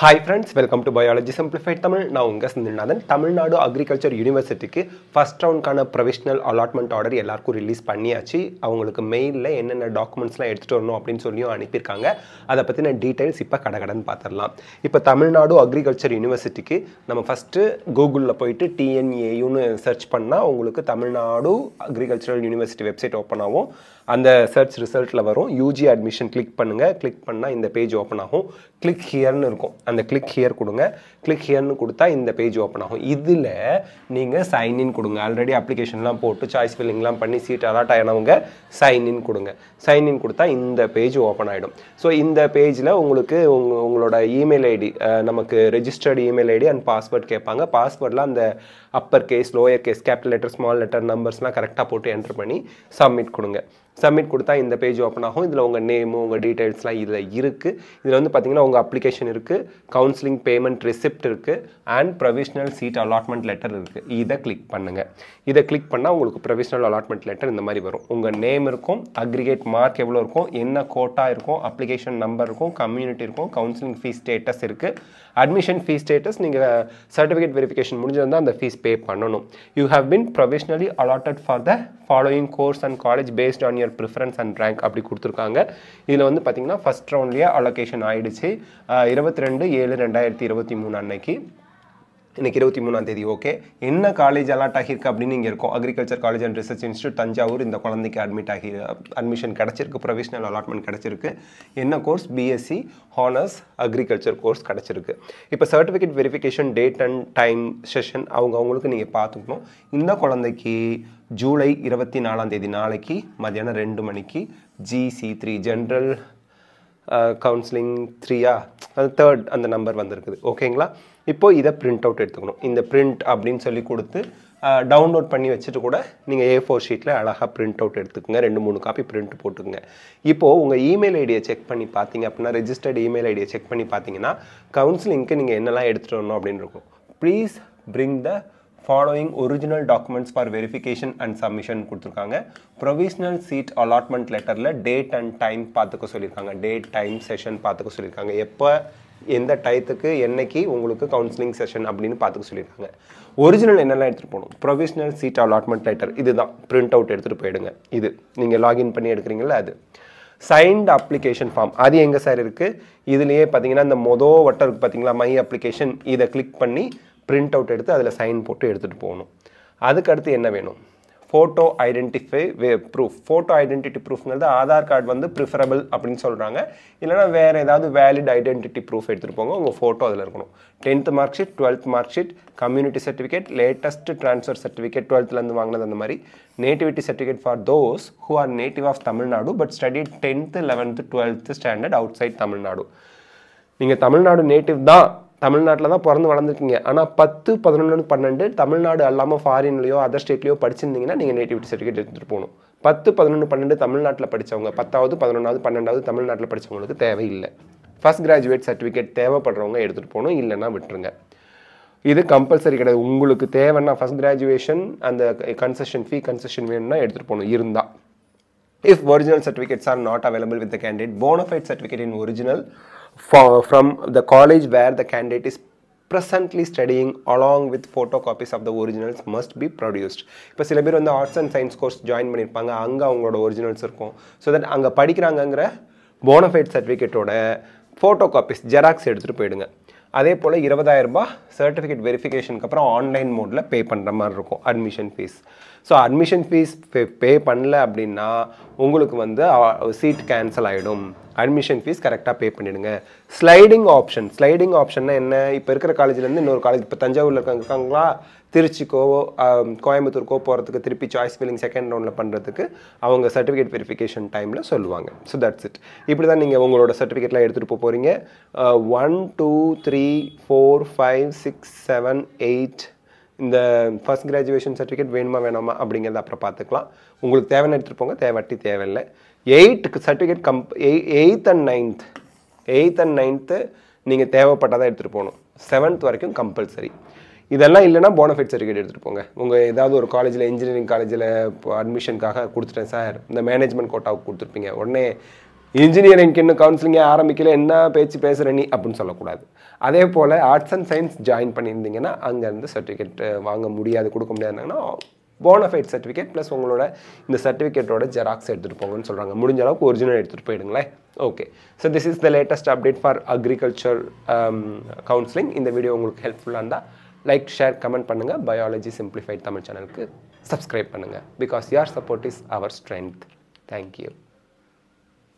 Hi friends welcome to biology simplified Tamil நான் உங்கள் Sinthinathan Tamil Nadu agriculture யூனிவர்சிட்டிக்கு ஃபஸ்ட் ரவுண்ட்கான ப்ரொவிஷனல் அலாட்மெண்ட் ஆர்டர் எல்லாருக்கும் ரிலீஸ் பண்ணியாச்சு. அவங்களுக்கு மெயிலில் என்னென்ன டாக்குமெண்ட்ஸ்லாம் எடுத்துகிட்டு வரணும் அப்படின்னு சொல்லியும் அனுப்பியிருக்காங்க. அதை பற்றின டீட்டெயில்ஸ் இப்போ கடகடன்னு பார்த்துடலாம் இப்போ தமிழ்நாடு அக்ரிகல்ச்சர் யூனிவர்சிட்டிக்கு நம்ம ஃபஸ்ட்டு கூகுளில் போயிட்டு டிஎன்ஏயுன்னு சர்ச் பண்ணால் உங்களுக்கு Tamil Nadu agricultural university website open ஆகும். அந்த சர்ச் ரிசல்ட்டில் வரும். யூஜி அட்மிஷன் கிளிக் பண்ணுங்கள் கிளிக் பண்ணால் இந்த பேஜ் ஓப்பன் ஆகும். கிளிக் ஹியர்னு இருக்கும். அந்த கிளிக் ஹியர் கொடுங்க. கிளிக் ஹியர்னு கொடுத்தா இந்த பேஜ் ஓப்பன் ஆகும். இதில் நீங்கள் சைன்இன் கொடுங்க. ஆல்ரெடி அப்ளிகேஷன்லாம் போட்டு சாய்ஸ் ஃபில்லிங்லாம் பண்ணி சீட் அலாட் ஆகினவங்க சைன்இன் கொடுங்க. சைன்இன் கொடுத்தா இந்த பேஜ் ஓப்பன் ஆகிடும் ஸோ இந்த பேஜில் உங்களுக்கு உங்க உங்களோட இமெயில் ஐடி நமக்கு registered email ID and password கேட்பாங்க. பாஸ்வேர்டில் அந்த upper case lower case capital letter small letter நம்பர்ஸ்லாம் கரெக்டாக போட்டு என்டர் பண்ணி சப்மிட் கொடுங்க. சப்மிட் கொடுத்தா இந்த பேஜ் ஓப்பன் ஆகும். இதில் உங்கள் நேமு உங்கள் டீட்டெயில்ஸ்லாம் இதில் இருக்குது இதில் வந்து பார்த்தீங்கன்னா உங்கள் அப்ளிகேஷன் இருக்குது கவுன்சிலிங் பேமெண்ட் ரிசிப்ட் இருக்குது and provisional seat allotment letter இருக்குது இதை கிளிக் பண்ணுங்கள் இதை கிளிக் பண்ணால் உங்களுக்கு ப்ரொவிஷனல் அலாட்மெண்ட் லெட்டர் இந்த மாதிரி வரும். உங்கள் நேம் இருக்கும் அக்ரிகேட் மார்க் எவ்வளோ இருக்கும் என்ன கோட்டா இருக்கும் அப்ளிகேஷன் நம்பர் இருக்கும் கம்யூனிட்டி இருக்கும் கவுன்சிலிங் ஃபீஸ் ஸ்டேட்டஸ் இருக்குது அட்மிஷன் ஃபீஸ் ஸ்டேட்டஸ் நீங்கள் சர்டிஃபிகேட் வெரிஃபிகேஷன் முடிஞ்சிருந்தால் அந்த ஃபீஸ் பே பண்ணணும். You have been provisionally allotted for the following course and college based on your preference and rank அப்படி கொடுத்துருக்காங்க. இதில் வந்து பார்த்தீங்கன்னா ஃபஸ்ட் ரவுண்ட்லேயே அலோகேஷன் ஆகிடுச்சு இருபத்தி ரெண்டு ஏழு ரெண்டாயிரத்தி இருபத்தி மூணு அன்னைக்கு. இன்னைக்கு இருபத்தி மூணாம் தேதி ஓகே என்ன காலேஜ் அலாட் ஆகியிருக்கு அப்படின்னு இங்கே இருக்கும். Agriculture college and research institute Thanjavur இந்த குழந்தைக்கு அட்மிட் ஆகி அட்மிஷன் கிடச்சிருக்கு. ப்ரொவிஷனல் அலாட்மெண்ட் கிடச்சிருக்கு. என்ன course BSc honours agriculture course கிடச்சிருக்கு. இப்போ certificate verification date and time session அவங்க அவங்களுக்கு நீங்கள் பார்த்துக்கணும். இந்த குழந்தைக்கு ஜூலை இருபத்தி நாலாம் தேதி நாளைக்கு மதியானம் ரெண்டு மணிக்கு ஜிசி த்ரீ ஜென்ரல் கவுன்சிலிங் த்ரீயா அது தேர்ட் அந்த நம்பர் வந்திருக்குது. ஓகேங்களா இப்போது இதை பிரிண்ட் அவுட் எடுத்துக்கணும். இந்த பிரிண்ட் அப்படின்னு சொல்லி கொடுத்து டவுன்லோட் பண்ணி வச்சுட்டு கூட நீங்கள் ஏ ஃபோர் ஷீட்டில் அழகாக பிரிண்ட் அவுட் எடுத்துக்கோங்க. ரெண்டு மூணு காப்பி பிரிண்ட் போட்டுக்கோங்க. இப்போது உங்கள் இமெயில் ஐடியை செக் பண்ணி பார்த்தீங்க அப்படின்னா ரெஜிஸ்டர்ட் இமெயில் ஐடியை செக் பண்ணி பார்த்தீங்கன்னா கவுன்சிலிங்க்கு நீங்கள் என்னெல்லாம் எடுத்துகிட்டு வரணும் அப்படின்னு இருக்கும். Please bring the following original documents for verification and submission கொடுத்துருக்காங்க. ப்ரொவிஷனல் சீட் அலாட்மெண்ட் லெட்டரில் டேட் அண்ட் டைம் பார்த்துக்க சொல்லியிருக்காங்க. டேட் டைம் செஷன் பார்த்துக்க சொல்லியிருக்காங்க. எப்போ எந்த டயத்துக்கு என்னைக்கு உங்களுக்கு கவுன்சிலிங் செஷன் அப்படின்னு பார்த்துக்க சொல்லியிருக்காங்க. ஒரிஜினல் என்னெல்லாம் எடுத்துகிட்டு போகணும்? ப்ரொவிஷனல் சீட் அலாட்மெண்ட் லெட்டர் இதுதான். பிரிண்ட் அவுட் எடுத்துகிட்டு போயிடுங்க. இது. நீங்கள் லாகின் பண்ணி எடுக்கிறீங்களா அது. சைன்ட் அப்ளிகேஷன் ஃபார்ம் அது எங்கே சார் இருக்குது இதுலேயே பார்த்தீங்கன்னா இந்த மொதல் வட்டம் இருக்குது பார்த்தீங்களா? மை அப்ளிகேஷன் இதை கிளிக் பண்ணி பிரிண்ட் அவுட் எடுத்து அதில் சைன் போட்டு எடுத்துகிட்டு போகணும். அதுக்கு அடுத்து என்ன வேணும்? Photo identify way proof photo identity ப்ரூஃப்ங்கிறது Aadhaar card வந்து ப்ரிஃபரபிள் அப்படின்னு சொல்கிறாங்க இல்லைனா வேறு ஏதாவது வேலிட் ஐடென்டிட்டி ப்ரூஃப் எடுத்துகிட்டு போங்க. உங்கள் ஃபோட்டோ அதில் இருக்கணும். Tenth mark sheet twelfth mark sheet community certificate latest transfer certificate டுவெல்த்லேருந்து வாங்கினது அந்த மாதிரி. Nativity certificate for those who are native of Tamil Nadu but study tenth eleventh twelfth standard outside Tamil Nadu நீங்கள் Tamil Nadu native தான். தமிழ்நாட்டில் தான் பிறந்து வளர்ந்துருக்கீங்க. ஆனால் பத்து பதினொன்று பன்னெண்டு தமிழ்நாடு அல்லாமல் ஃபாரின்லையோ அதர் ஸ்டேட்லையோ படிச்சிருந்தீங்கன்னா நீங்கள் நேட்டிவிட்டி சர்டிஃபிகேட் எடுத்துகிட்டு போகணும். பத்து பதினொன்று பன்னெண்டு தமிழ்நாட்டில் படித்தவங்க பத்தாவது பதினொன்றாவது பன்னெண்டாவது தமிழ்நாட்டில் படித்தவங்களுக்கு தேவையில்லை. ஃபஸ்ட் கிராஜுவேட் சர்டிஃபிகேட் தேவைப்படுறவங்க எடுத்துகிட்டு போகணும் இல்லைன்னா விட்டுருங்க. இது கம்பல்சரி கிடையாது. உங்களுக்கு தேவைன்னா ஃபஸ்ட் கிராஜுவேஷன் அந்த கன்செஷன் ஃபீ கன்செஷன் வேணும்னா எடுத்துகிட்டு போகணும். இருந்தால் if original certificates are not available with the candidate bonafide certificate in original from the college where the candidate is presently studying along with photocopies of the originals must be produced. இப்போ சில பேர் வந்து arts and science course join பண்ணியிருப்பாங்க அங்கே அவங்களோட originals இருக்கும். So that அங்கே படிக்கிறாங்கங்கிற போனஃபைட் சர்டிஃபிகேட்டோட ஃபோட்டோ காப்பீஸ் ஜெராக்ஸ் எடுத்துகிட்டு போயிடுங்க. அதே போல் இருபதாயிரரூபா சர்டிஃபிகேட் வெரிஃபிகேஷனுக்கு அப்புறம் ஆன்லைன் மோடில் பே பண்ணுற மாதிரி இருக்கும். Admission fees so admission fees pay pay பண்ணல அப்படின்னா உங்களுக்கு வந்து சீட் கேன்சல் ஆகிடும் அட்மிஷன் ஃபீஸ் கரெக்டாக பே பண்ணிவிடுங்க ஸ்லைடிங் ஆப்ஷன் ஸ்லைடிங் ஆப்ஷன்னா என்ன? இப்போ இருக்கிற காலேஜ்லேருந்து இன்னொரு காலேஜ் இப்போ தஞ்சாவூரில் இருக்கிறாங்களா இருக்காங்களா? திருச்சிக்கோ கோயம்புத்தூருக்கோ போகிறதுக்கு திருப்பி சாய்ஸ் ஃபில்லிங் செகண்ட் ரவுண்டில் பண்ணுறதுக்கு அவங்க சர்டிஃபிகேட் வெரிஃபிகேஷன் டைமில் சொல்லுவாங்க. ஸோ தட்ஸ் இட் இப்படி தான் நீங்கள் உங்களோட சர்டிஃபிகேட்லாம் எடுத்துகிட்டு போக போகிறீங்க one two three four five six seven eight இந்த ஃபஸ்ட் கிராஜுவேஷன் சர்டிஃபிகேட் வேணுமா வேணாமா அப்படிங்கிறத அப்புறம் பார்த்துக்கலாம். உங்களுக்கு தேவைன்னு எடுத்துகிட்டு போங்க. தேவைட்டி தேவையில்லை. எயிட்டுக்கு certificate come eighth and ninth eighth and ninth நீங்கள் தேவைப்பட்டதாக எடுத்துகிட்டு போகணும். செவன்த் வரைக்கும் கம்பல்சரி இதெல்லாம் இல்லைனா போனஃபைட் சர்டிஃபிகேட் எடுத்துகிட்டு போங்க. உங்கள் ஏதாவது ஒரு காலேஜில் இன்ஜினியரிங் காலேஜில் அட்மிஷனுக்காக கொடுத்துட்டேன் சார் இந்த மேனேஜ்மெண்ட் கோட்டாவுக்கு கொடுத்துருப்பீங்க. உடனே இன்ஜினியரிங்க்கு இன்னும் கவுன்சிலிங்கே ஆரம்பிக்கல என்ன பேச்சு பேசுகிற நீ அப்படின்னு சொல்லக்கூடாது. அதே போல் ஆர்ட்ஸ் அண்ட் சயின்ஸ் ஜாயின் பண்ணியிருந்தீங்கன்னா அங்கேருந்து சர்டிஃபிகேட் வாங்க முடியாது கொடுக்க முடியாதுன்னா போனஃபைட் சர்டிஃபிகேட் ப்ளஸ் உங்களோட இந்த சர்டிஃபிகேட்டோட ஜெராக்ஸ் எடுத்துகிட்டு போங்கன்னு சொல்கிறாங்க முடிஞ்ச அளவுக்கு ஒரிஜினல் எடுத்துகிட்டு போயிடுங்களேன். Okay so this is the latest update for agriculture counselling இந்த வீடியோ உங்களுக்கு ஹெல்ப்ஃபுல்லாக இருந்தால் லைக் ஷேர் கமெண்ட் பண்ணுங்கள் பயாலஜி சிம்பிளிஃபைட் தமிழ் சேனலுக்கு சப்ஸ்கிரைப் பண்ணுங்கள் because your support is our strength thank you